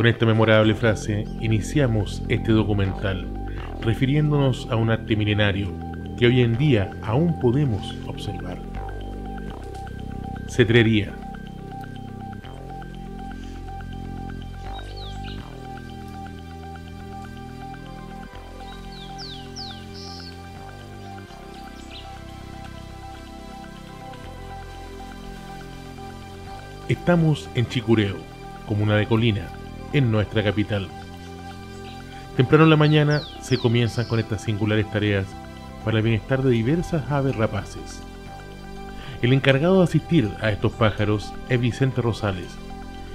Con esta memorable frase iniciamos este documental, refiriéndonos a un arte milenario que hoy en día aún podemos observar. Cetrería. Estamos en Chicureo, comuna de Colina, en nuestra capital. Temprano en la mañana se comienzan con estas singulares tareas para el bienestar de diversas aves rapaces. El encargado de asistir a estos pájaros es Vicente Rosales,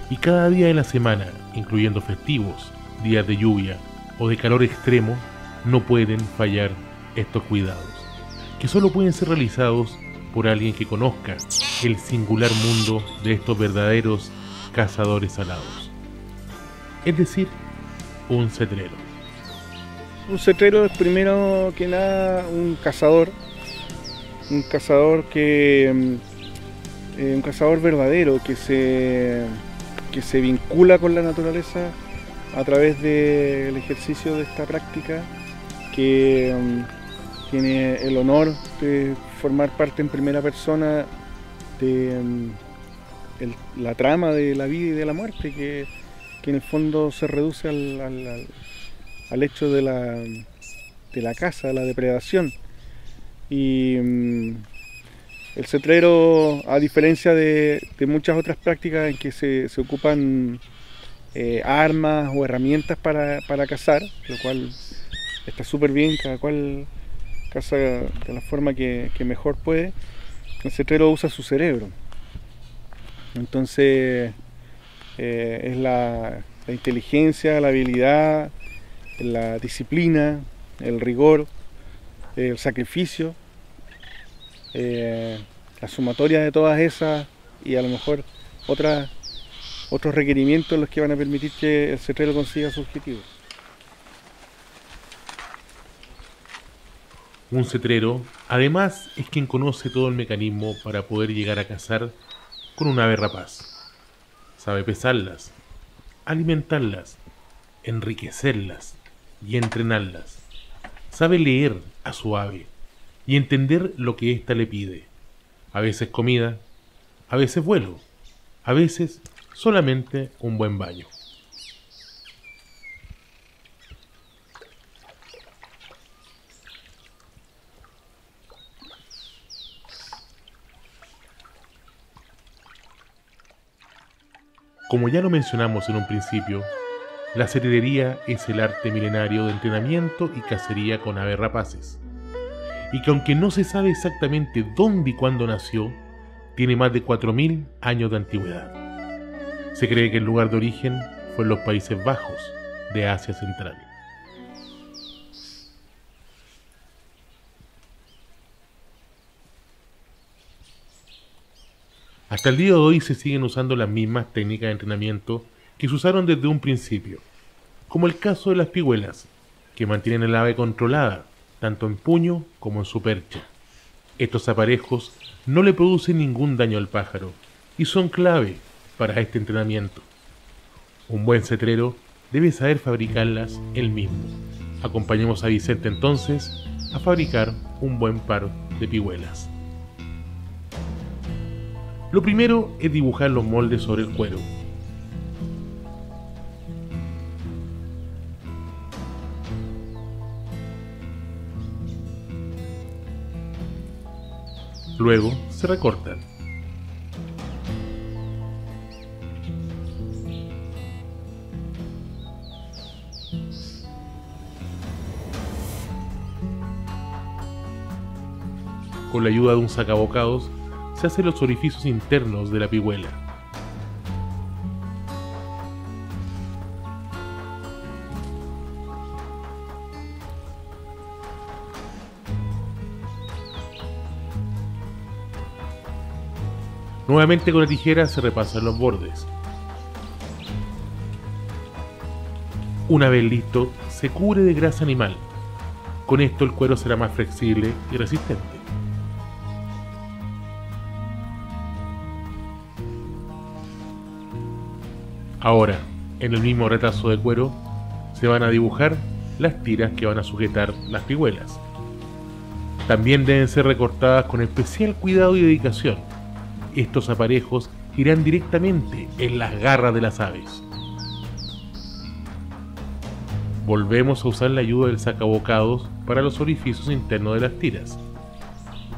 y cada día de la semana, incluyendo festivos, días de lluvia o de calor extremo, no pueden fallar estos cuidados, que solo pueden ser realizados por alguien que conozca el singular mundo de estos verdaderos cazadores alados. Es decir, un cetrero. Un cetrero es primero que nada un cazador, un cazador que mm, eh, un cazador verdadero que se que se vincula con la naturaleza a través del ejercicio de esta práctica que mm, tiene el honor de formar parte en primera persona de mm, la trama de la vida y de la muerte, que, en el fondo se reduce al, hecho de la, de la caza, la depredación. Y mm, el cetrero, a diferencia de, muchas otras prácticas en que se, ocupan eh, armas o herramientas para, cazar, lo cual está súper bien, cada cual caza de la forma que mejor puede, el cetrero usa su cerebro. Entonces eh, es la, inteligencia, la habilidad, la disciplina, el rigor, el sacrificio, eh, la sumatoria de todas esas y a lo mejor otras, otros requerimientos los que van a permitir que el cetrero consiga su objetivo. Un cetrero, además, es quien conoce todo el mecanismo para poder llegar a cazar con un ave rapaz. Sabe pesarlas, alimentarlas, enriquecerlas y entrenarlas. Sabe leer a su ave y entender lo que ésta le pide. A veces comida, a veces vuelo, a veces solamente un buen baño. Como ya lo mencionamos en un principio, la cetrería es el arte milenario de entrenamiento y cacería con aves rapaces, y que aunque no se sabe exactamente dónde y cuándo nació, tiene más de 4.000 años de antigüedad. Se cree que el lugar de origen fue en los Países Bajos de Asia Central. Hasta el día de hoy se siguen usando las mismas técnicas de entrenamiento que se usaron desde un principio, como el caso de las pigüelas, que mantienen el ave controlada, tanto en puño como en su percha. Estos aparejos no le producen ningún daño al pájaro y son clave para este entrenamiento. Un buen cetrero debe saber fabricarlas él mismo. Acompañemos a Vicente entonces a fabricar un buen par de pigüelas. Lo primero es dibujar los moldes sobre el cuero. Luego se recortan. Con la ayuda de un sacabocados se hacen los orificios internos de la pigüela. Nuevamente con la tijera se repasan los bordes. Una vez listo, se cubre de grasa animal. Con esto el cuero será más flexible y resistente. Ahora, En el mismo retazo de cuero se van a dibujar las tiras que van a sujetar las pigüelas. También deben ser recortadas con especial cuidado y dedicación. Estos aparejos irán directamente en las garras de las aves. Volvemos a usar la ayuda del sacabocados para los orificios internos de las tiras.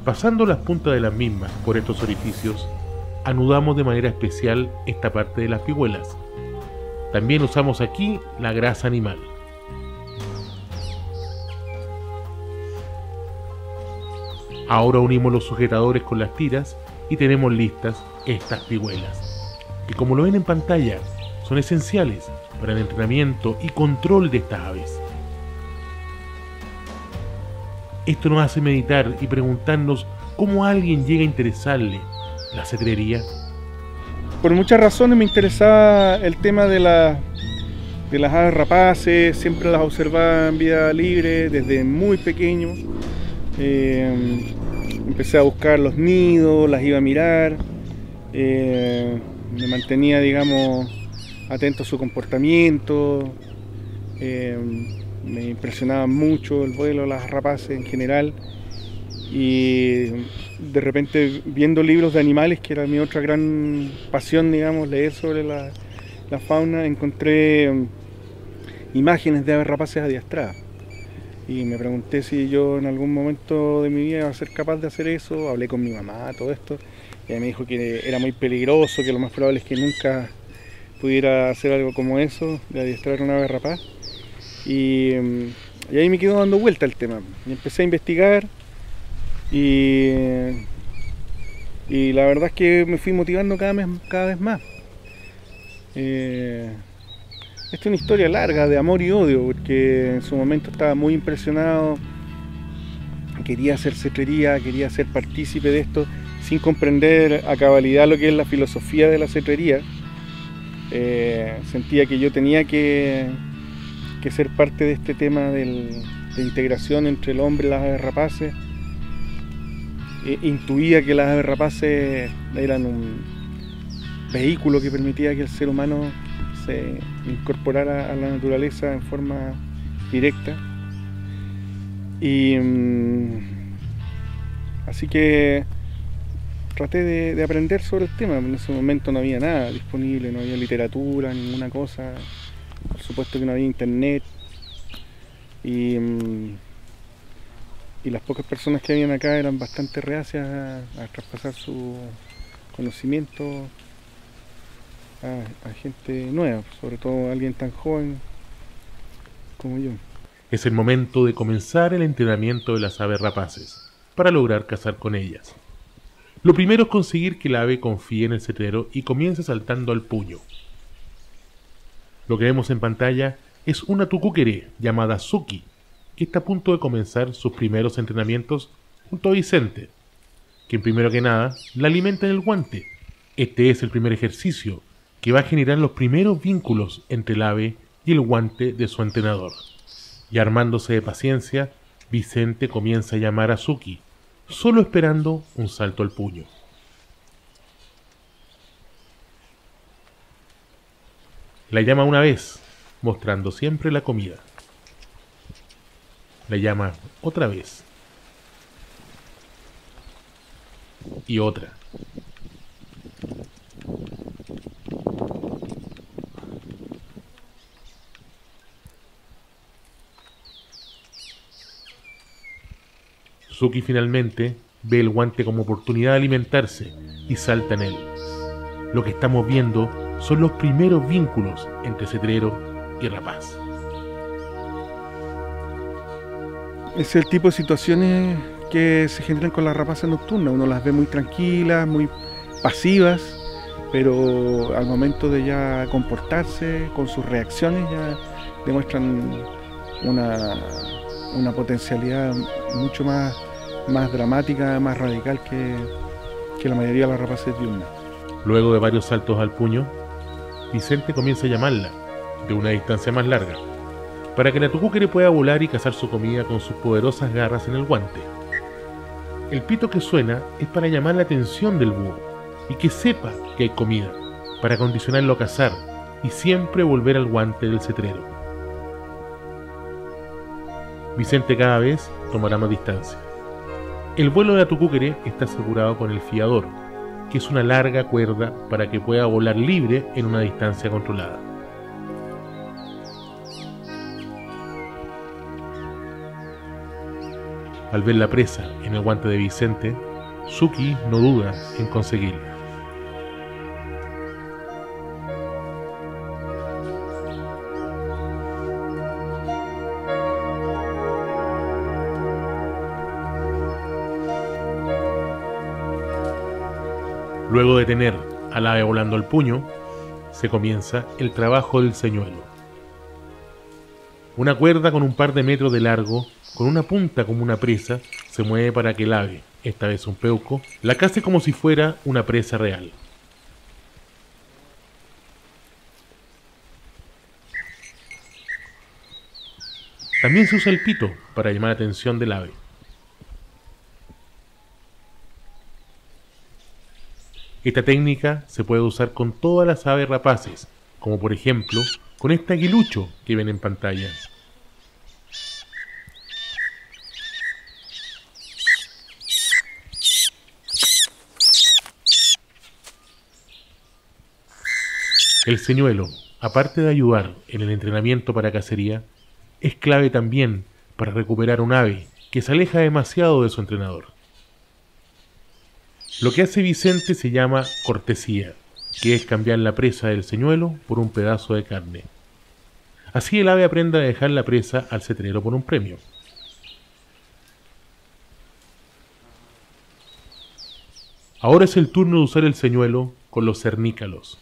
Pasando las puntas de las mismas por estos orificios, anudamos de manera especial esta parte de las pigüelas. También usamos aquí la grasa animal. Ahora unimos los sujetadores con las tiras y tenemos listas estas pigüelas, que como lo ven en pantalla, son esenciales para el entrenamiento y control de estas aves. Esto nos hace meditar y preguntarnos cómo alguien llega a interesarle la cetrería. Por muchas razones me interesaba el tema de, la, de las aves rapaces, siempre las observaba en vida libre desde muy pequeño. Eh, empecé a buscar los nidos, las iba a mirar, eh, me mantenía, digamos, atento a su comportamiento, eh, me impresionaba mucho el vuelo, las rapaces en general, y de repente viendo libros de animales, que era mi otra gran pasión, digamos, leer sobre la, fauna, encontré imágenes de aves rapaces adiestradas y me pregunté si yo en algún momento de mi vida iba a ser capaz de hacer eso, hablé con mi mamá, todo esto, y ella me dijo que era muy peligroso, que lo más probable es que nunca pudiera hacer algo como eso, de adiestrar una ave rapaz. Y, mm, y ahí me quedó dando vuelta el tema. Y empecé a investigar y, y la verdad es que me fui motivando cada vez, cada vez más. Eh, esta es una historia larga de amor y odio, porque en su momento estaba muy impresionado, quería hacer cetrería, quería ser partícipe de esto, sin comprender a cabalidad lo que es la filosofía de la cetrería. Eh, sentía que yo tenía que, ser parte de este tema de integración entre el hombre y las rapaces. E, intuía que las aves rapaces eran un vehículo que permitía que el ser humano incorporar a, la naturaleza en forma directa. Y mm, así que traté de, aprender sobre el tema. En ese momento no había nada disponible, no había literatura, ninguna cosa. Por supuesto que no había internet. Y, mm, y las pocas personas que habían acá eran bastante reacias a traspasar su conocimiento a, gente nueva, sobre todo a alguien tan joven como yo. Es el momento de comenzar el entrenamiento de las aves rapaces, para lograr cazar con ellas. Lo primero es conseguir que el ave confíe en el cetero y comience saltando al puño. Lo que vemos en pantalla es una tucúquere llamada Suki, que está a punto de comenzar sus primeros entrenamientos junto a Vicente, quien primero que nada la alimenta en el guante. Este es el primer ejercicio que va a generar los primeros vínculos entre el ave y el guante de su entrenador. Y armándose de paciencia, Vicente comienza a llamar a Suki, solo esperando un salto al puño. La llama una vez, mostrando siempre la comida. La llama otra vez. Y otra. Suki finalmente ve el guante como oportunidad de alimentarse y salta en él. Lo que estamos viendo son los primeros vínculos entre cetrero y rapaz. Es el tipo de situaciones que se generan con las rapaces nocturnas. Uno las ve muy tranquilas, muy pasivas, pero al momento de ya comportarse con sus reacciones ya demuestran una, una potencialidad mucho más más dramática, más radical que, que la mayoría de las rapaces diurnas. Luego de varios saltos al puño, Vicente comienza a llamarla de una distancia más larga, para que la tucúquere pueda volar y cazar su comida con sus poderosas garras en el guante. El pito que suena es para llamar la atención del búho y que sepa que hay comida, para condicionarlo a cazar y siempre volver al guante del cetrero. Vicente cada vez tomará más distancia. El vuelo de Atucúquere está asegurado con el fiador, que es una larga cuerda para que pueda volar libre en una distancia controlada. Al ver la presa en el guante de Vicente, Suki no duda en conseguirla. Luego de tener al ave volando el puño, se comienza el trabajo del señuelo. Una cuerda con un par de metros de largo, con una punta como una presa, se mueve para que el ave, esta vez un peuco, la case como si fuera una presa real. También se usa el pito para llamar la atención del ave. Esta técnica se puede usar con todas las aves rapaces, como por ejemplo con este aguilucho que ven en pantalla. El señuelo, aparte de ayudar en el entrenamiento para cacería, es clave también para recuperar un ave que se aleja demasiado de su entrenador. Lo que hace Vicente se llama cortesía, que es cambiar la presa del señuelo por un pedazo de carne. Así el ave aprende a dejar la presa al cetrero por un premio. Ahora es el turno de usar el señuelo con los cernícalos.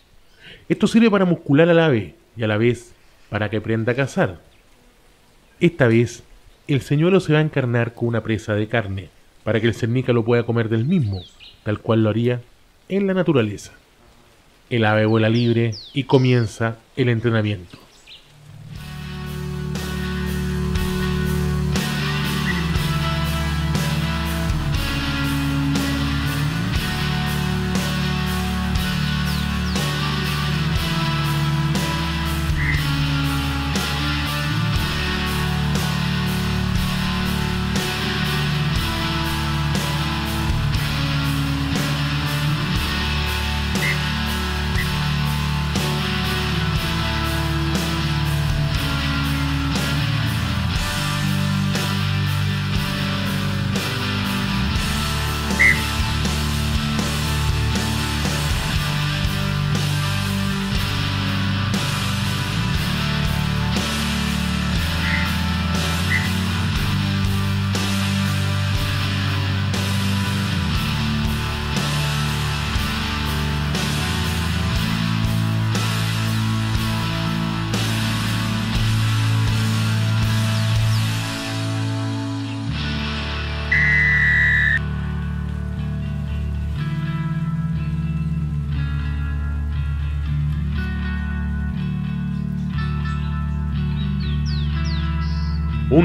Esto sirve para muscular al ave y a la vez para que aprenda a cazar. Esta vez, el señuelo se va a encarnar con una presa de carne, para que el cernícalo pueda comer del mismo, tal cual lo haría en la naturaleza. El ave vuela libre y comienza el entrenamiento.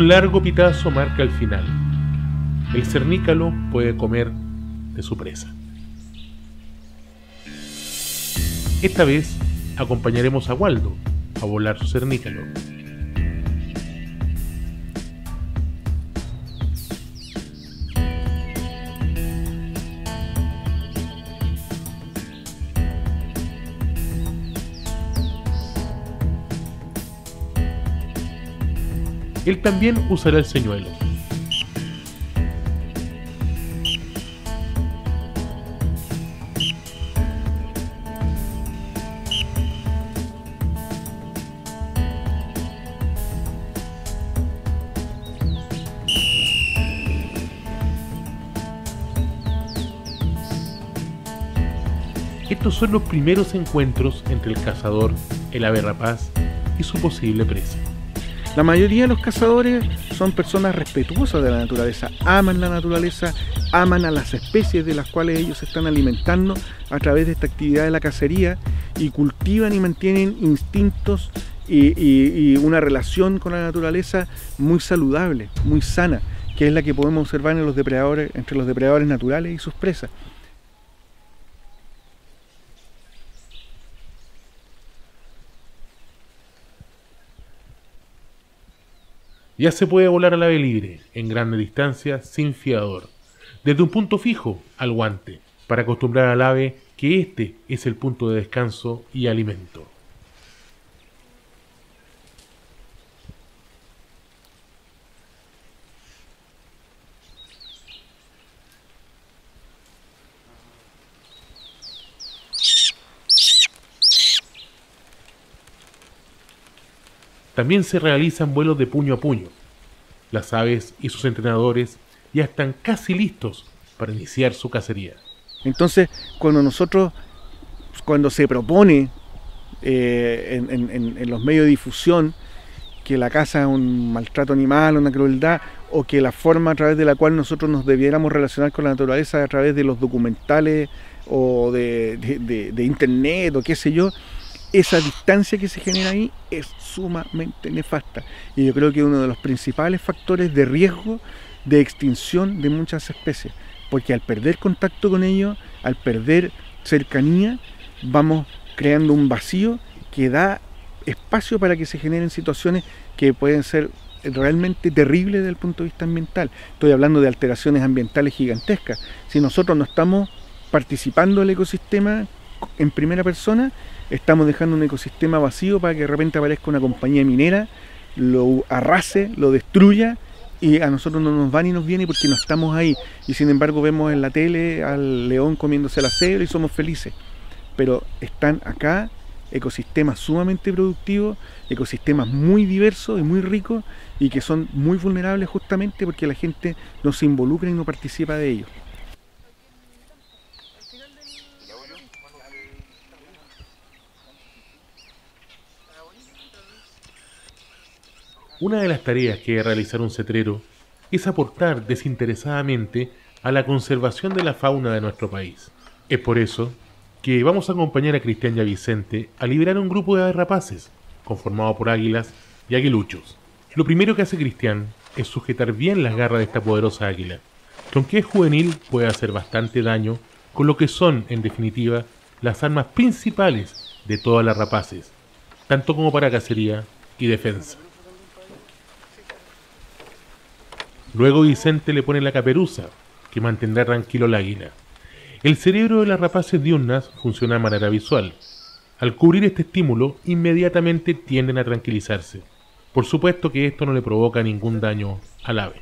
Un largo pitazo marca el final. El cernícalo puede comer de su presa. Esta vez acompañaremos a Waldo a volar su cernícalo. Él también usará el señuelo. Estos son los primeros encuentros entre el cazador, el ave rapaz y su posible presa. La mayoría de los cazadores son personas respetuosas de la naturaleza, aman la naturaleza, aman a las especies de las cuales ellos se están alimentando a través de esta actividad de la cacería y cultivan y mantienen instintos y, una relación con la naturaleza muy saludable, muy sana, que es la que podemos observar en los depredadores, entre los depredadores naturales y sus presas. Ya se puede volar al ave libre, en grande distancia, sin fiador, desde un punto fijo al guante, para acostumbrar al ave que este es el punto de descanso y alimento. También se realizan vuelos de puño a puño. Las aves y sus entrenadores ya están casi listos para iniciar su cacería. Entonces, cuando nosotros, cuando se propone eh, en, los medios de difusión que la caza es un maltrato animal, una crueldad, o que la forma a través de la cual nosotros nos debiéramos relacionar con la naturaleza a través de los documentales o de internet o qué sé yo, esa distancia que se genera ahí es sumamente nefasta. Y yo creo que es uno de los principales factores de riesgo de extinción de muchas especies. Porque al perder contacto con ellos, al perder cercanía, vamos creando un vacío que da espacio para que se generen situaciones que pueden ser realmente terribles desde el punto de vista ambiental. Estoy hablando de alteraciones ambientales gigantescas. Si nosotros no estamos participando del ecosistema en primera persona, estamos dejando un ecosistema vacío para que de repente aparezca una compañía minera, lo arrase, lo destruya y a nosotros no nos va ni nos viene porque no estamos ahí. Y sin embargo vemos en la tele al león comiéndose la cebra y somos felices. Pero están acá ecosistemas sumamente productivos, ecosistemas muy diversos y muy ricos y que son muy vulnerables justamente porque la gente no se involucra y no participa de ellos. Una de las tareas que debe realizar un cetrero es aportar desinteresadamente a la conservación de la fauna de nuestro país. Es por eso que vamos a acompañar a Cristian y a Vicente a liberar un grupo de rapaces, conformado por águilas y aguiluchos. Lo primero que hace Cristian es sujetar bien las garras de esta poderosa águila, que aunque es juvenil puede hacer bastante daño con lo que son, en definitiva, las armas principales de todas las rapaces, tanto como para cacería y defensa. Luego Vicente le pone la caperuza, que mantendrá tranquilo al águila. El cerebro de las rapaces diurnas funciona de manera visual. Al cubrir este estímulo, inmediatamente tienden a tranquilizarse. Por supuesto que esto no le provoca ningún daño al ave.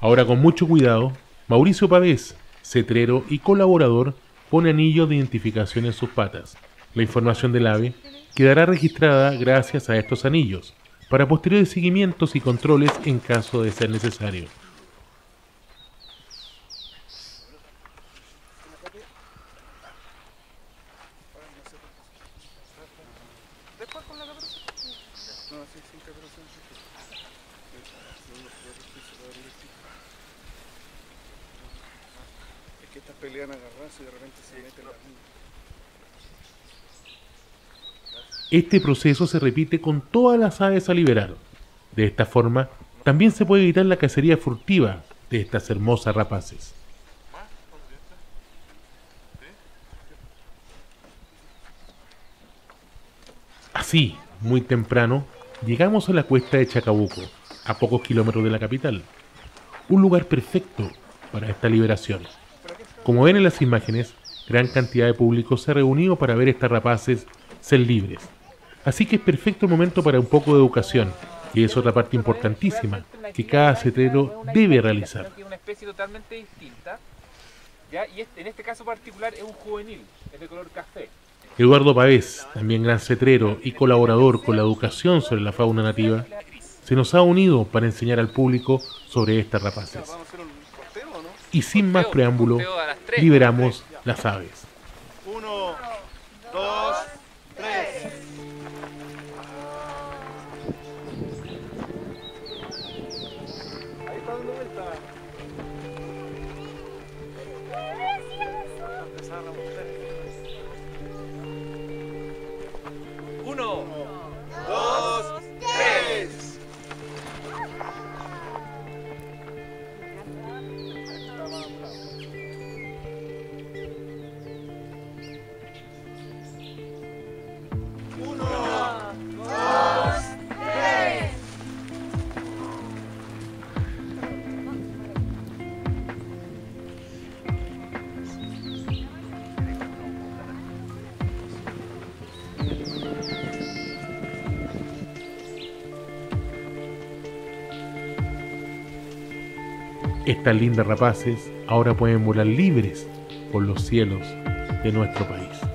Ahora con mucho cuidado, Mauricio Pavés, cetrero y colaborador, pone anillos de identificación en sus patas. La información del ave quedará registrada gracias a estos anillos, para posteriores seguimientos y controles en caso de ser necesario. Es que estas pelean agarradas y de repente se meten las Este proceso se repite con todas las aves a liberar. De esta forma, también se puede evitar la cacería furtiva de estas hermosas rapaces. Así, muy temprano, llegamos a la cuesta de Chacabuco, a pocos kilómetros de la capital. Un lugar perfecto para esta liberación. Como ven en las imágenes, gran cantidad de público se ha reunido para ver estas rapaces ser libres. Así que es perfecto momento para un poco de educación, y es otra parte importantísima que cada cetrero debe realizar. Es una especie totalmente distinta, ¿ya? y este, en este caso particular es un juvenil, es de color café. Eduardo Pavés, también gran cetrero y colaborador con la educación sobre la fauna nativa, se nos ha unido para enseñar al público sobre estas rapaces. Y sin más preámbulo, liberamos las aves. Uno, Uno. Estas lindas rapaces ahora pueden volar libres por los cielos de nuestro país.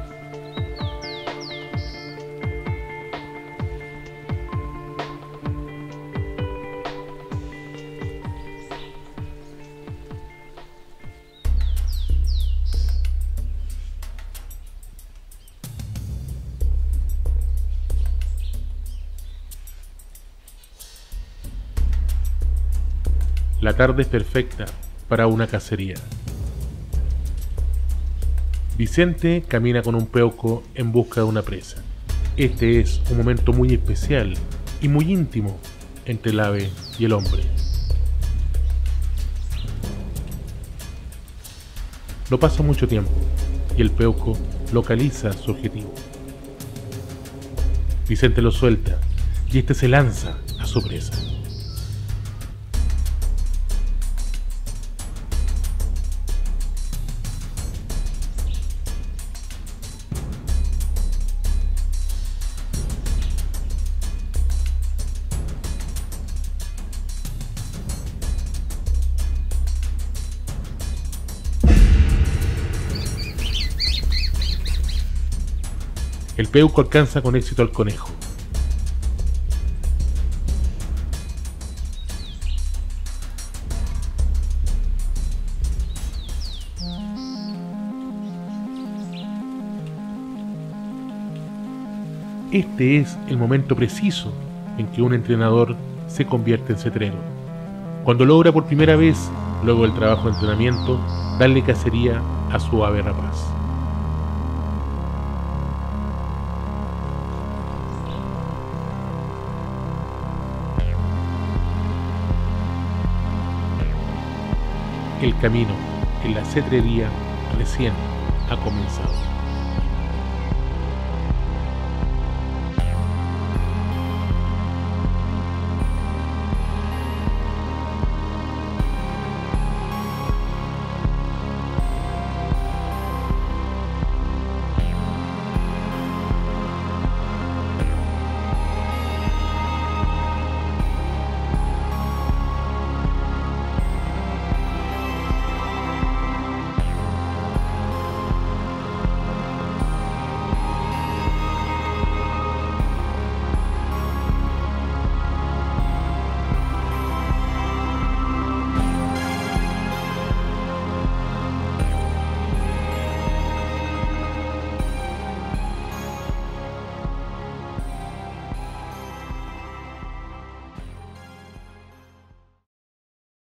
Tarde es perfecta para una cacería. Vicente camina con un peuco en busca de una presa. Este es un momento muy especial y muy íntimo entre el ave y el hombre. No pasa mucho tiempo y el peuco localiza su objetivo. Vicente lo suelta y este se lanza a su presa. Peuco alcanza con éxito al conejo. Este es el momento preciso en que un entrenador se convierte en cetrero. Cuando logra por primera vez, luego del trabajo de entrenamiento, darle cacería a su ave rapaz. El camino en la cetrería recién ha comenzado.